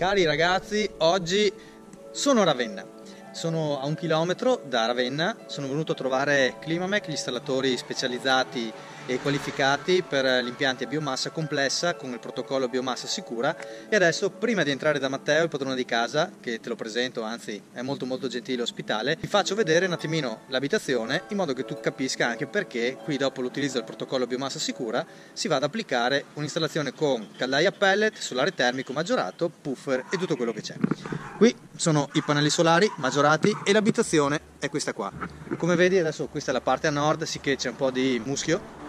Cari ragazzi, oggi sono a Ravenna. Sono a un chilometro da Ravenna, sono venuto a trovare Climamec, gli installatori specializzati e qualificati per gli impianti a biomassa complessa con il protocollo biomassa sicura e adesso prima di entrare da Matteo, il padrone di casa, che te lo presento, anzi è molto molto gentile ospitale, vi faccio vedere un attimino l'abitazione in modo che tu capisca anche perché qui dopo l'utilizzo del protocollo biomassa sicura si va ad applicare un'installazione con caldaia pellet, solare termico maggiorato, puffer e tutto quello che c'è. Qui sono i pannelli solari maggiorati e l'abitazione è questa qua. Come vedi adesso questa è la parte a nord, sì che c'è un po' di muschio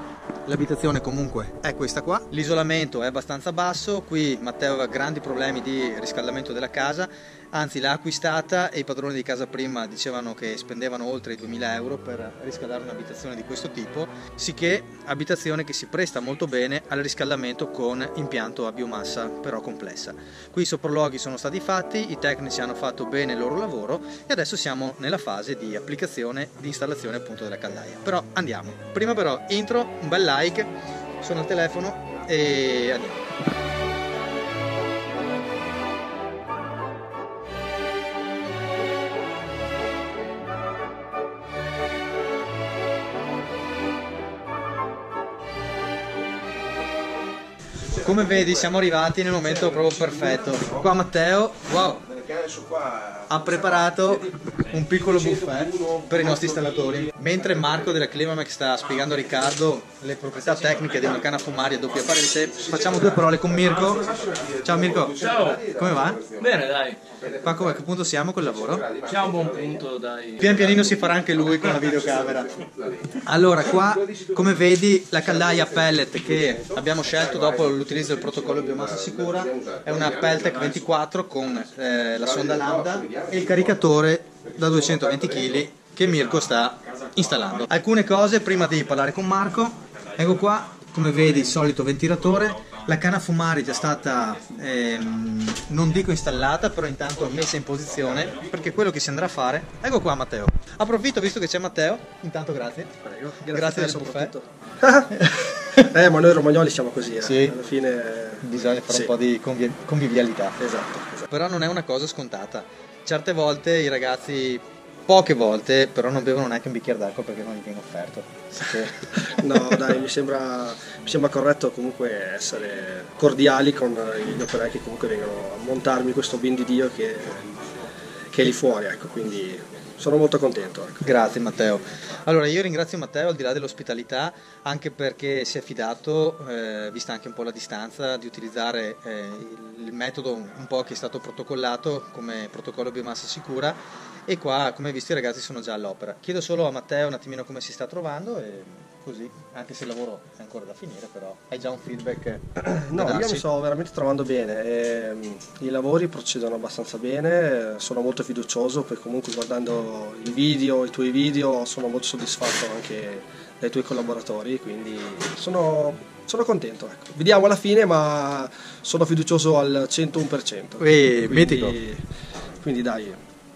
L'abitazione comunque è questa qua, l'isolamento è abbastanza basso, qui Matteo aveva grandi problemi di riscaldamento della casa, anzi l'ha acquistata e i padroni di casa prima dicevano che spendevano oltre i 2000 euro per riscaldare un'abitazione di questo tipo, sicché abitazione che si presta molto bene al riscaldamento con impianto a biomassa però complessa. Qui i sopralluoghi sono stati fatti, i tecnici hanno fatto bene il loro lavoro e adesso siamo nella fase di applicazione, di installazione appunto della caldaia. Però andiamo, prima però intro, un bel like, sono al telefono e andiamo. Come vedi siamo arrivati nel momento proprio perfetto. Qua Matteo, wow, ha preparato un piccolo buffet per i nostri installatori. Mentre Marco della Climamec sta spiegando a Riccardo le proprietà tecniche di una canna fumaria a doppia parete, facciamo due parole con Mirko. Ciao Mirko. Ciao. Come va? Bene, dai. Paco, a che punto siamo col lavoro? Siamo a un buon punto, dai. Pian pianino si farà anche lui con la videocamera. Allora, qua come vedi la caldaia pellet che abbiamo scelto dopo l'utilizzo del protocollo biomassa sicura è una Peltec 24 con eh, la sonda lambda e il caricatore da 220 kg che Mirko sta installando. Alcune cose prima di parlare con Marco. Ecco qua, come vedi il solito ventilatore la canna fumare è già stata, ehm, non dico installata, però intanto messa in posizione perché quello che si andrà a fare. Ecco qua Matteo. Approfitto visto che c'è Matteo, intanto grazie. Prego. Grazie, del del buffet. eh, ma noi romagnoli siamo così, eh. Sì. alla fine Bisogna fare Sì. un po' di convi- convivialità. Esatto, esatto. Però non è una cosa scontata. Certe volte i ragazzi, poche volte, però non bevono neanche un bicchiere d'acqua perché non gli viene offerto. No, dai, mi sembra, mi sembra corretto comunque essere cordiali con gli operai che comunque vengono a montarmi questo bin di Dio che, che è lì fuori, ecco, quindi sono molto contento. Ecco. Grazie Matteo. Allora io ringrazio Matteo al di là dell'ospitalità anche perché si è fidato, eh, vista anche un po' la distanza, di utilizzare eh, il metodo un po' che è stato protocollato come protocollo biomassa sicura e qua come hai visto i ragazzi sono già all'opera. Chiedo solo a Matteo un attimino come si sta trovando e così, anche se il lavoro è ancora da finire però hai già un feedback No, io mi sto veramente trovando bene, ehm, i lavori procedono abbastanza bene, sono molto fiducioso perché comunque guardando i video, i tuoi video, sono molto soddisfatto anche dai tuoi collaboratori, quindi sono, sono contento. Ecco. Vediamo alla fine, ma sono fiducioso al 101%. Ehi, mitico. quindi, quindi dai,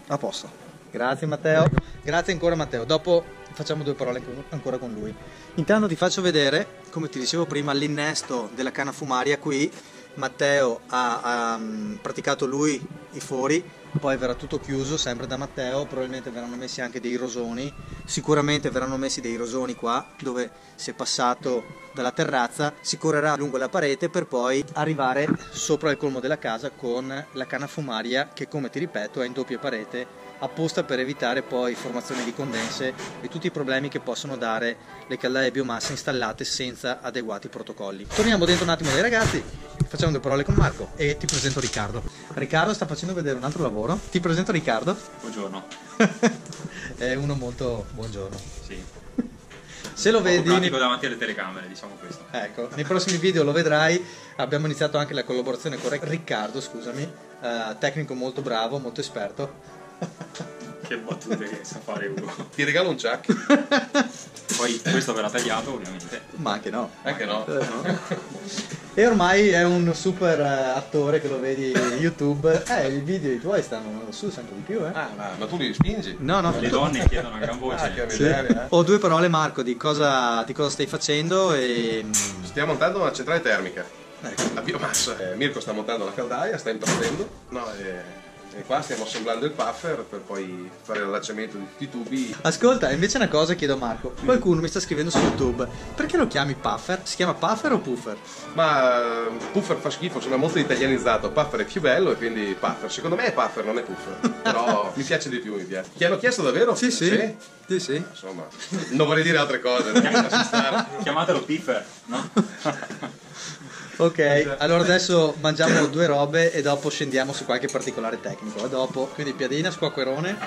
a posto. Grazie Matteo, grazie ancora Matteo. Dopo facciamo due parole ancora con lui. Intanto ti faccio vedere, come ti dicevo prima, l'innesto della canna fumaria qui. Matteo ha, ha, mm, praticato lui i fori, poi verrà tutto chiuso sempre da Matteo, probabilmente verranno messi anche dei rosoni, sicuramente verranno messi dei rosoni qua dove si è passato dalla terrazza, si correrà lungo la parete per poi arrivare sopra il colmo della casa con la canna fumaria che come ti ripeto è in doppia parete apposta per evitare poi formazione di condense e tutti i problemi che possono dare le caldaie biomassa installate senza adeguati protocolli. Torniamo dentro un attimo dai ragazzi, facciamo due parole con Marco e ti presento Riccardo. Riccardo sta facendo vedere un altro lavoro. Ti presento Riccardo. Buongiorno. È uno molto buongiorno. Sì. Se lo vedi pratico davanti alle telecamere, diciamo questo. Ecco, nei prossimi video lo vedrai. Abbiamo iniziato anche la collaborazione con Riccardo, scusami, eh, tecnico molto bravo, molto esperto. Che battute che sa fare Ugo. Ti regalo un jack? Poi questo verrà tagliato, ovviamente. Ma anche no. Anche no. E ormai è un super eh, attore che lo vedi YouTube. Eh, i video i tuoi stanno su sempre di più, eh. Ah, ma, ma tu li spingi? No, no. Le donne chiedono a gran Ah, che a voce. Sì. vedere, eh. Ho due parole Marco di cosa, di cosa stai facendo e mm, Stiamo montando una centrale termica. Ecco. La biomassa. Eh, Mirko sta montando la caldaia, sta impazzendo. No, e, e qua stiamo assemblando il puffer per poi fare l'allacciamento di tutti i tubi. Ascolta, invece una cosa chiedo a Marco. Qualcuno mi sta scrivendo su YouTube. Perché lo chiami puffer? Si chiama puffer o puffer? Ma eh, puffer fa schifo, sembra molto italianizzato. Puffer è più bello e quindi puffer. Secondo me è puffer, non è puffer. Però mi piace di più, mi piace. Ti hanno chiesto davvero? Sì, sì. Sì, sì. Insomma, non vorrei dire altre cose. Chiamatelo Piffer, no? Ok, allora adesso mangiamo due robe e dopo scendiamo su qualche particolare tecnico. A dopo, quindi piadina, squacquerone,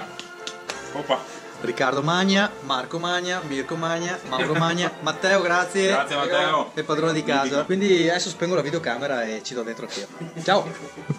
Oppa. Riccardo Magna, Marco Magna, Mirko Magna, Mauro Magna, Matteo grazie. Grazie, Matteo. E padrone di casa. Quindi adesso spengo la videocamera e ci do dentro anch'io. Ciao!